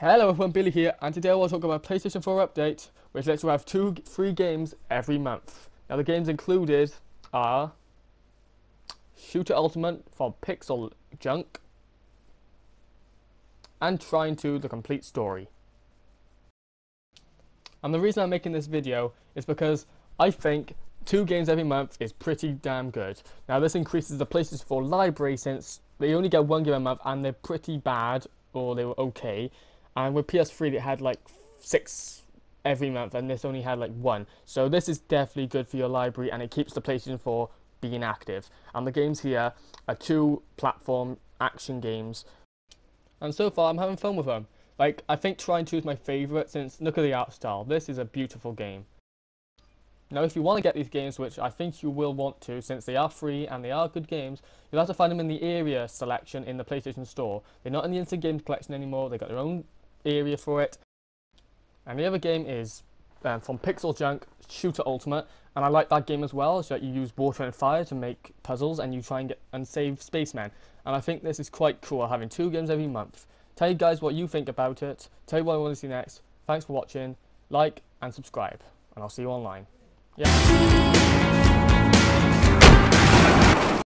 Hello everyone, Billy here, and today I will talk about PlayStation 4 update, which lets you have two free games every month. Now the games included are Shooter Ultimate for Pixel Junk, and Trine 2 The Complete Story. And the reason I'm making this video is because I think two games every month is pretty damn good. Now this increases the PlayStation 4 library since they only get one game a month and they're pretty bad or they were okay. And with PS3 it had like six every month and this only had like one. So this is definitely good for your library and it keeps the PlayStation 4 being active. And the games here are two platform action games. And so far I'm having fun with them. Like, I think Trine 2 is my favourite since look at the art style. This is a beautiful game. Now, if you want to get these games, which I think you will want to, since they are free and they are good games, you'll have to find them in the area selection in the PlayStation Store. They're not in the Instant Games collection anymore, they've got their own area for it. And the other game is um, from Pixel Junk, Shooter Ultimate, and I like that game as well, so that you use water and fire to make puzzles and you try and get and save spacemen. And I think this is quite cool, having two games every month. Tell you guys what you think about it, tell you what I want to see next. Thanks for watching, like and subscribe, and I'll see you online. Yeah.